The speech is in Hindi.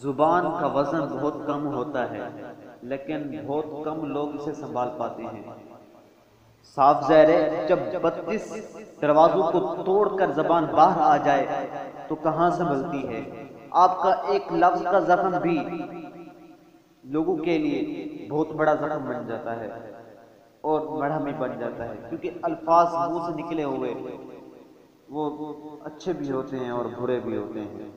ज़ुबान का वज़न बहुत कम होता है, लेकिन बहुत कम लोग इसे संभाल पाते हैं। साफ़ जहर है, जब बत्तीस दरवाजों को तोड़कर जबान बाहर आ जाए तो कहाँ संभलती है? आपका एक लफ्ज का जख्म भी लोगों के लिए बहुत बड़ा जख्म बन जाता है और बड़ा में बन जाता है, क्योंकि अल्फाज मुँह से निकले हुए वो अच्छे भी होते हैं और बुरे भी होते हैं।